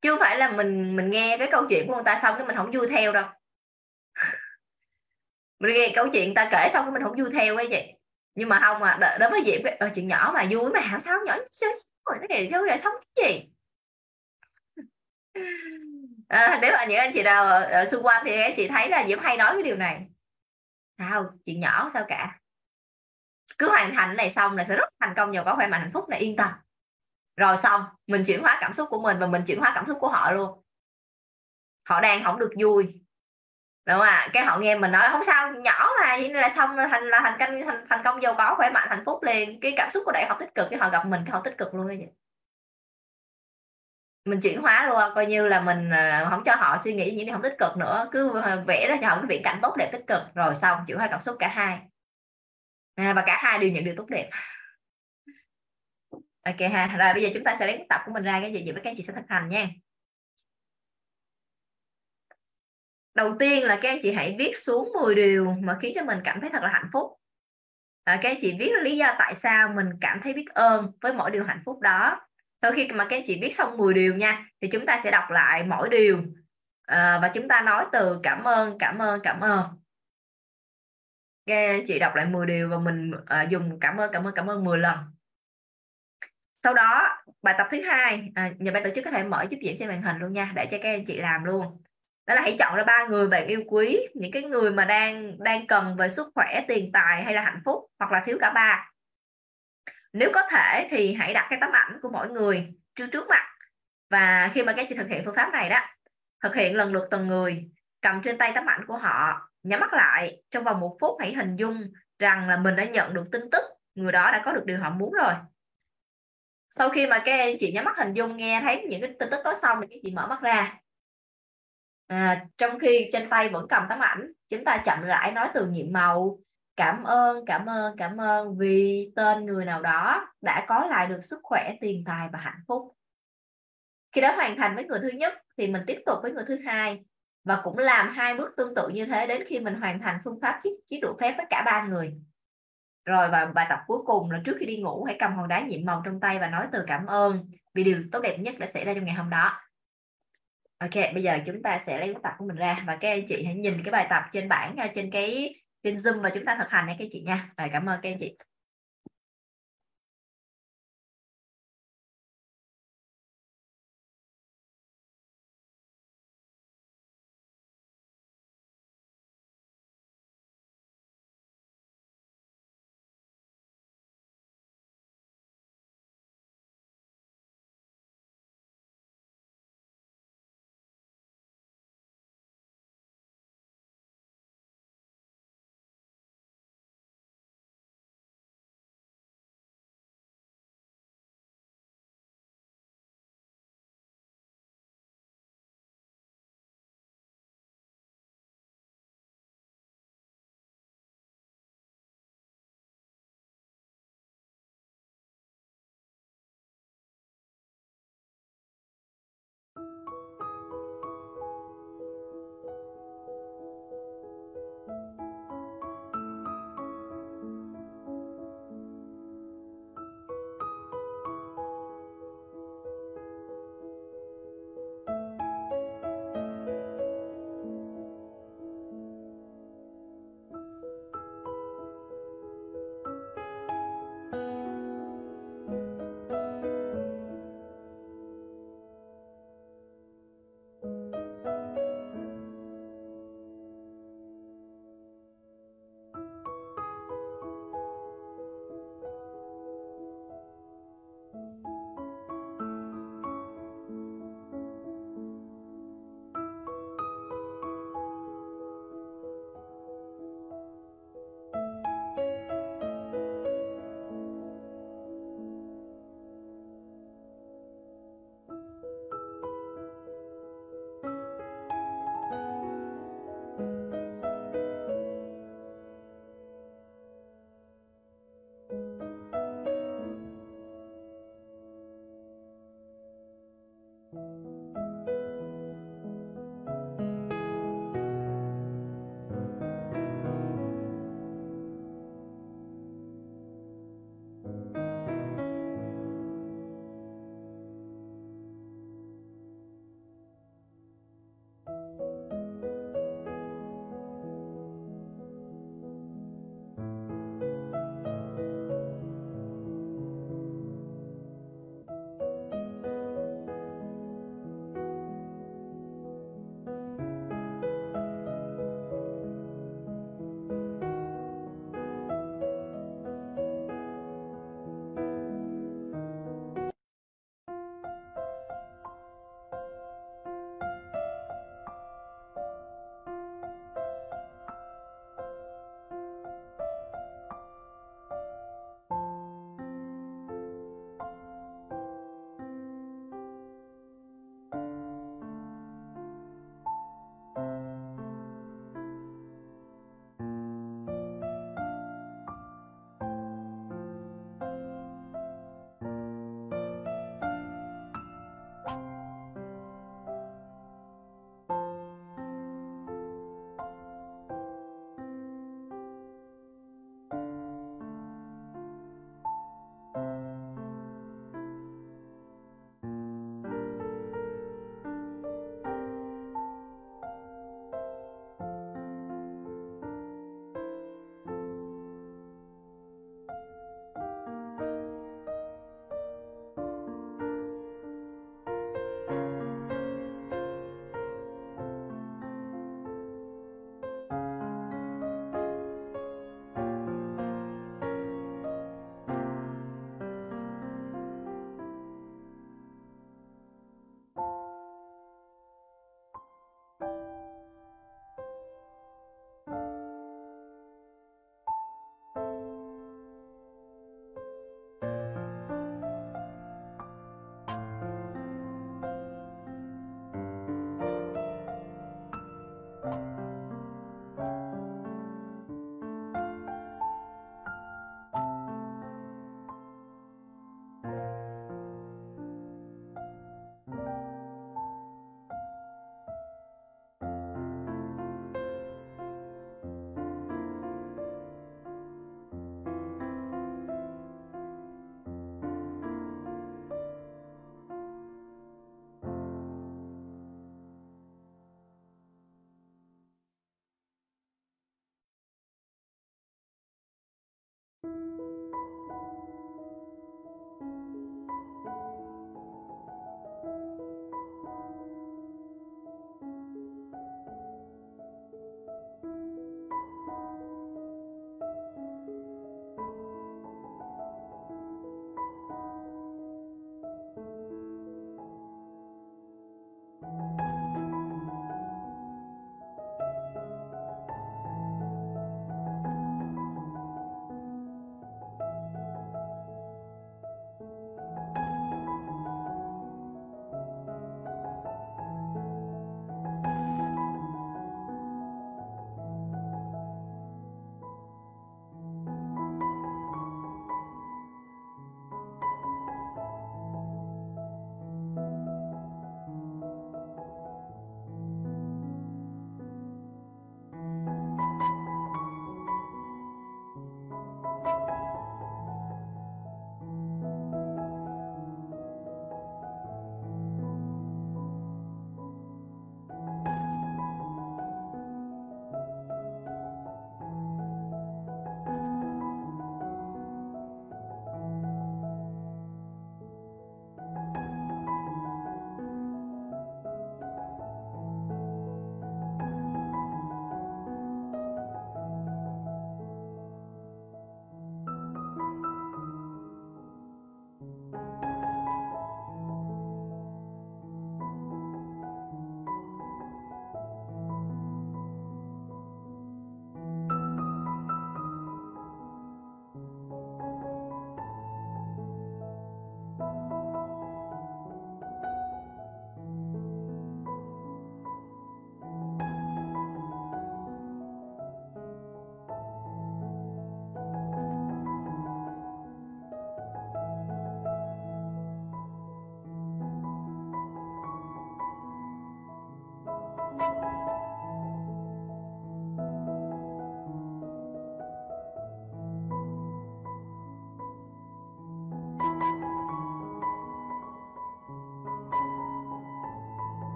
Chứ không phải là mình mình nghe cái câu chuyện của người ta xong cái mình không vui theo đâu mình nghe câu chuyện ta kể xong cái mình không vui theo ấy vậy. Nhưng mà không à đ- đối với diệp cái ờ, chuyện nhỏ mà vui mà sao nhỏ sao rồi cái này sao lại sống cái gì. À, nếu mà những anh chị nào ở, xung quanh thì chị thấy là diệp hay nói cái điều này. Sao? Chuyện nhỏ sao cả? Cứ hoàn thành này xong là sẽ rất thành công giàu có khỏe mạnh hạnh phúc là yên tâm. Rồi xong mình chuyển hóa cảm xúc của mình và mình chuyển hóa cảm xúc của họ luôn. Họ đang không được vui đúng không ạ cái họ nghe mình nói không sao nhỏ mà vậy là xong thành là thành canh thành, thành công giàu có khỏe mạnh hạnh phúc liền. Cái cảm xúc của đại học tích cực cái họ gặp mình cái họ tích cực luôn vậy mình chuyển hóa luôn coi như là mình à, không cho họ suy nghĩ những điều không tích cực nữa cứ vẽ ra cho họ cái viễn cảnh tốt đẹp tích cực rồi xong chuyển hóa cảm xúc cả hai. À, và cả hai đều nhận được tốt đẹp. Ok ha rồi bây giờ chúng ta sẽ lấy cái tập của mình ra cái gì với các anh chị sẽ thực hành nha. Đầu tiên là các anh chị hãy viết xuống 10 điều mà khiến cho mình cảm thấy thật là hạnh phúc. À, các anh chị viết lý do tại sao mình cảm thấy biết ơn với mỗi điều hạnh phúc đó. Sau khi mà các anh chị viết xong 10 điều nha thì chúng ta sẽ đọc lại mỗi điều. À, và chúng ta nói từ cảm ơn cảm ơn cảm ơn. Các anh chị đọc lại 10 điều và mình à, dùng cảm ơn cảm ơn cảm ơn 10 lần. Sau đó bài tập thứ hai. À, nhà ban tổ chức có thể mở giúp diễn trên màn hình luôn nha để cho các anh chị làm luôn đó là hãy chọn ra ba người bạn yêu quý, những cái người mà đang đang cần về sức khỏe, tiền tài hay là hạnh phúc, hoặc là thiếu cả ba. Nếu có thể thì hãy đặt cái tấm ảnh của mỗi người trước trước mặt. Và khi mà các chị thực hiện phương pháp này đó, thực hiện lần lượt từng người, cầm trên tay tấm ảnh của họ, nhắm mắt lại, trong vòng một phút hãy hình dung rằng là mình đã nhận được tin tức, người đó đã có được điều họ muốn rồi. Sau khi mà các anh chị nhắm mắt hình dung, nghe thấy những cái tin tức đó xong thì các chị mở mắt ra à, trong khi trên tay vẫn cầm tấm ảnh chúng ta chậm rãi nói từ nhiệm màu. Cảm ơn cảm ơn cảm ơn vì tên người nào đó đã có lại được sức khỏe tiền tài và hạnh phúc. Khi đã hoàn thành với người thứ nhất thì mình tiếp tục với người thứ hai. Và cũng làm hai bước tương tự như thế đến khi mình hoàn thành phương pháp chiếc chiếc độ phép với cả ba người. Rồi và bài tập cuối cùng là trước khi đi ngủ hãy cầm hòn đá nhiệm màu trong tay và nói từ cảm ơn vì điều tốt đẹp nhất đã xảy ra trong ngày hôm đó ok, bây giờ chúng ta sẽ lấy bài tập của mình ra và các anh chị hãy nhìn cái bài tập trên bảng à, trên cái, trên zoom và chúng ta thực hành nha các chị nha. Rồi, cảm ơn các anh chị.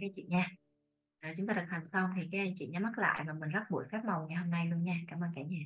Các chị nha. À, chúng ta thực hành xong thì các anh chị nhắm mắt lại và mình rắc buổi phép màu ngày hôm nay luôn nha. Cảm ơn cả nhà.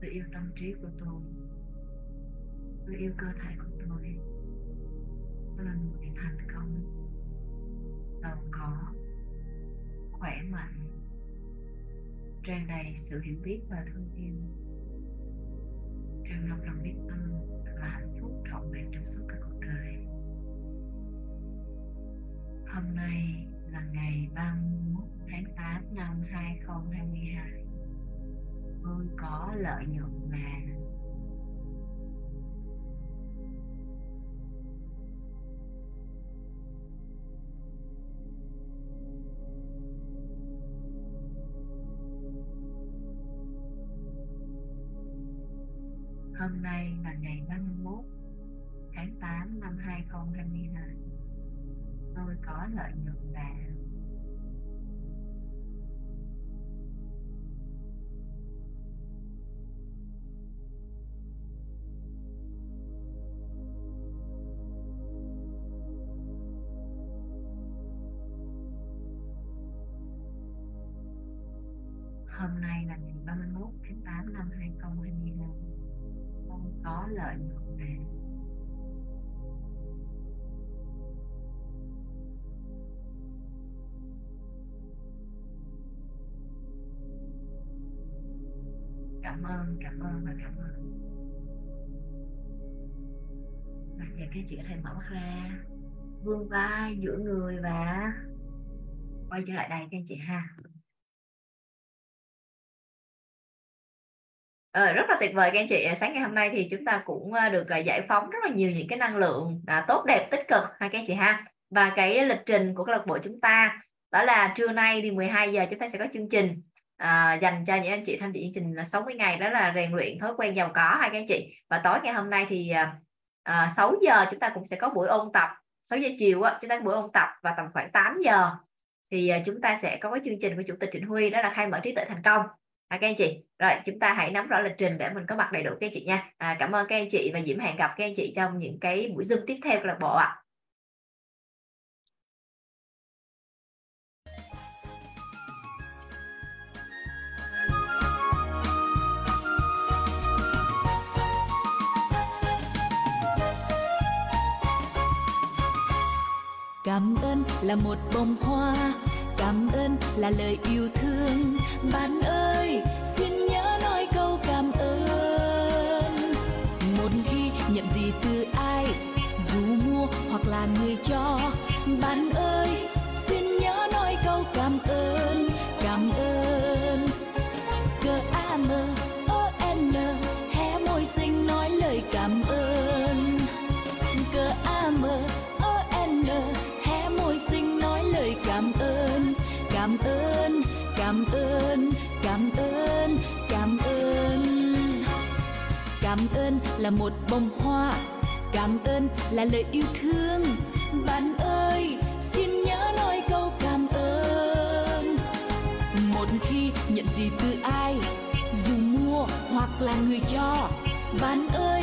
Tôi yêu tâm trí của tôi. Tôi yêu cơ thể của tôi. Tôi là người thành công, giàu có, khỏe mạnh, tràn đầy sự hiểu biết và thương yêu. Tràn ngập lòng biết ơn và hạnh phúc trọn vẹn trong suốt cả cuộc đời. Hôm nay là ngày 31 tháng 8 năm 2022 tôi có lợi nhuận mà Hôm nay là ngày 31 tháng 8 năm 2022. Tôi có lợi nhuận là ơn cảm ơn và cảm ơn. Và giờ các chị có thể mở mắt ra vươn vai giữa người và quay trở lại đây các anh chị ha. Ờ, rất là tuyệt vời các anh chị. Sáng ngày hôm nay thì chúng ta cũng ờ, được ờ, giải phóng rất là nhiều những cái năng lượng à, tốt đẹp tích cực ha các anh chị ha. Và cái lịch trình của câu lạc bộ chúng ta đó là trưa nay thì 12 giờ chúng ta sẽ có chương trình à, dành cho những anh chị tham dự chương trình là 60 ngày đó là rèn luyện thói quen giàu có hai các anh chị. Và tối ngày hôm nay thì ờ, ờ, à, 6 giờ chúng ta cũng sẽ có buổi ôn tập. 6 giờ chiều á, chúng ta có buổi ôn tập và tầm khoảng 8 giờ thì chúng ta sẽ có cái chương trình của chủ tịch Trịnh Huy đó là khai mở trí tuệ thành công. À, các anh chị. Rồi chúng ta hãy nắm rõ lịch trình để mình có mặt đầy đủ các anh chị nha. À, cảm ơn các anh chị và Diễm hẹn gặp các anh chị trong những cái buổi zoom tiếp theo của lạc bộ ạ. Cảm ơn là một bông hoa. Cảm ơn là lời yêu thương. Bạn ơi, xin nhớ nói câu cảm ơn. Một khi nhận gì từ ai, dù mua hoặc là người cho. Bạn ơi, xin nhớ nói câu cảm ơn. là một bông hoa. Cảm ơn là lời yêu thương. Bạn ơi, xin nhớ nói câu cảm ơn. Một khi nhận gì từ ai, dù mua hoặc là người cho, bạn ơi